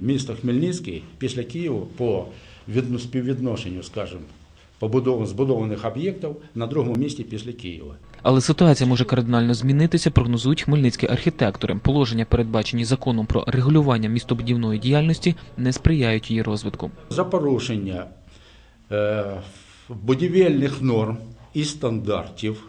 Місто Хмельницький після Києва по співвідношенню, скажімо, побудов- збудованих об'єктів на другому місці після Києва. Але ситуація може кардинально змінитися, прогнозують хмельницькі архітектори. Положення, передбачені законом про регулювання містобудівної діяльності, не сприяють її розвитку. За порушення е, будівельних норм і стандартів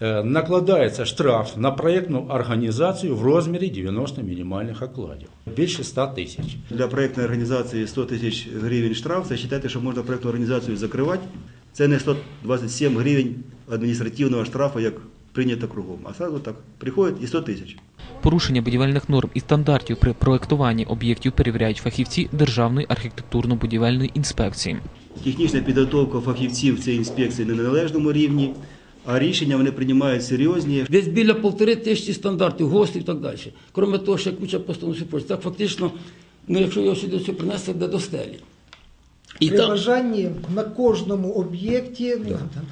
накладається штраф на проєктну організацію в розмірі 90 мінімальних окладів. Більше 100 тисяч. Для проєктної організації 100 тисяч гривень штраф. Це вважайте, що можна проєктну організацію закривати. Це не 127 гривень адміністративного штрафу, як прийнято кругом. А сразу так приходить і 100 тисяч. Порушення будівельних норм і стандартів при проектуванні об'єктів перевіряють фахівці Державної архітектурно-будівельної інспекції. Технічна підготовка фахівців цієї інспекції на належному рівні, а рішення вони приймають серйозні. Десь біля полтори тисячі стандартів, гостей і так далі. Крім того, ще куча постанов і. Так фактично, ну, якщо його сюди все принести, де до стелі. І При так, бажанні на кожному об'єкті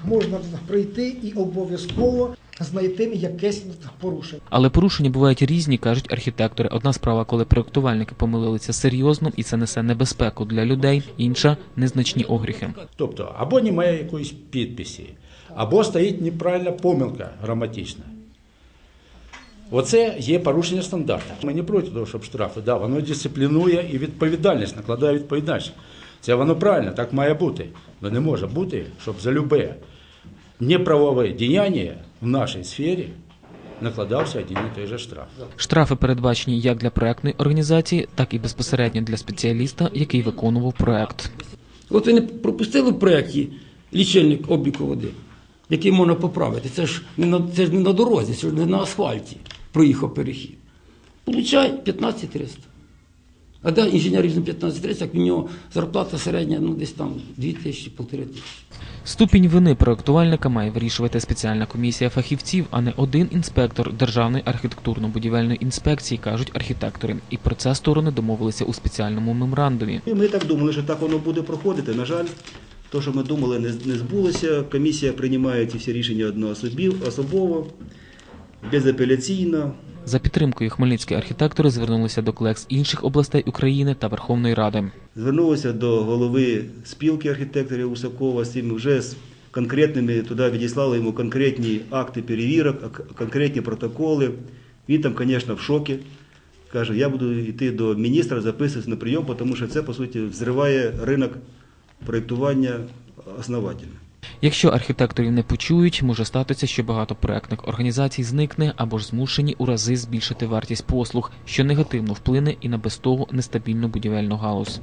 можна прийти і обов'язково знайти якесь порушення. Але порушення бувають різні, кажуть архітектори. Одна справа, коли проектувальники помилилися серйозно, і це несе небезпеку для людей. Інша незначні огріхи. Тобто, або немає якоїсь підписі, або стоїть неправильна помилка граматична. Оце є порушення стандартів. Ми не проти того, щоб штрафи, да, воно дисциплінує і відповідальність, накладає відповідальність. Це воно правильно, так має бути. Але не може бути, щоб за любе неправове діяння в нашій сфері накладався один і той же штраф. Штрафи передбачені як для проектної організації, так і безпосередньо для спеціаліста, який виконував проект. от ви не пропустили в проєкті лічильник обліку води, який можна поправити. Це ж не на, це ж не на дорозі, це ж не на асфальті проїхав перехід. Получай 15 300. А де інженер візьме 15 300, як в нього зарплата середня ну, десь там 2 тисячі, полтори тисячі. Ступінь вини проектувальника має вирішувати спеціальна комісія фахівців, а не один інспектор Державної архітектурно-будівельної інспекції, кажуть архітектори. І про це сторони домовилися у спеціальному меморандумі. І ми так думали, що так воно буде проходити. На жаль, то, що ми думали, не, не збулося. Комісія приймає ці всі рішення одноособів- особово, безапеляційно. За підтримкою хмельницькі архітектори звернулися до колег з інших областей України та Верховної Ради. Звернулися до голови спілки архітекторів Усакова з цим вже з конкретними, туди відіслали йому конкретні акти перевірок, конкретні протоколи. Він там, звісно, в шокі. Каже, я буду йти до міністра, записуватися на прийом, тому що це, по суті, взриває ринок проєктування основательно. Якщо архітекторів не почують, може статися, що багато проектних організацій зникне або ж змушені у рази збільшити вартість послуг, що негативно вплине і на без того нестабільну будівельну галузь.